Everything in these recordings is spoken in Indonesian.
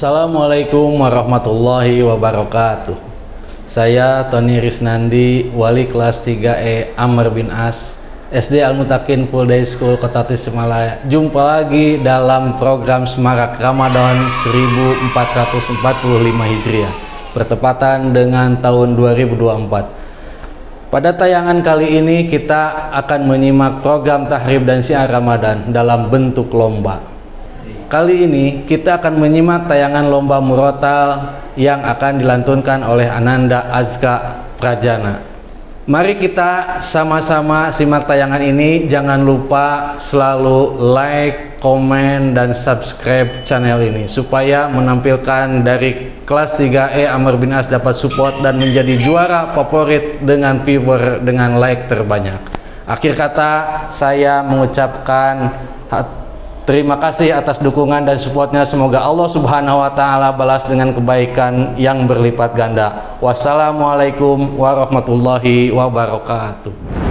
Assalamualaikum warahmatullahi wabarakatuh. Saya Tony Risnandi, wali kelas 3E Amr bin As, SD Al Mutakin Full Day School Kota Tasikmalaya. Jumpa lagi dalam program Semarak Ramadan 1445 Hijriah, bertepatan dengan tahun 2024. Pada tayangan kali ini kita akan menyimak program tahrib dan syiar Ramadan dalam bentuk lomba. Kali ini kita akan menyimak tayangan lomba murotal yang akan dilantunkan oleh Ananda Azka Prajana. Mari kita sama-sama simak tayangan ini. Jangan lupa selalu like, komen, dan subscribe channel ini supaya menampilkan dari kelas 3E Amr bin As dapat support dan menjadi juara favorit dengan viewer dengan like terbanyak. Akhir kata saya mengucapkan Terima kasih atas dukungan dan supportnya. Semoga Allah Subhanahu wa Ta'ala balas dengan kebaikan yang berlipat ganda. Wassalamualaikum warahmatullahi wabarakatuh.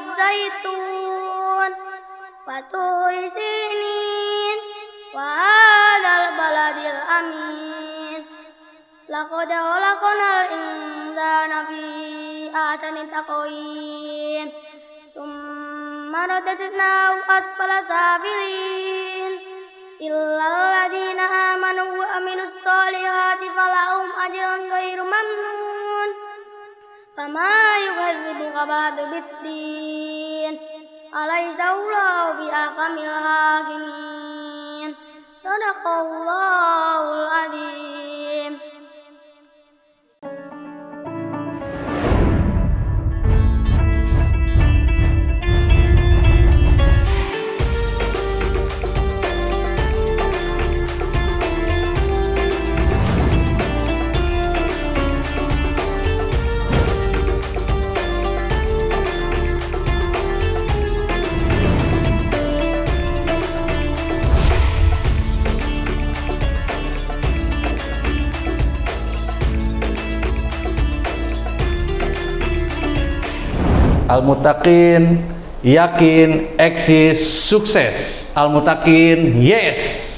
Wattini wazzaitun Waturi sinin Wa hadal baladil amin. Laqad khalaqnal insana fi ahsani taqwim Summa radadnahu asfala safilin. Illa alladhina amanu wa aminus solihati falahum ajrun ghairu mamnun فما يكذبك غباب بالدين. أليس الله بأحكم الحاكمين صدق الله Al-Mutakin yakin eksis sukses. Al-Mutakin yes.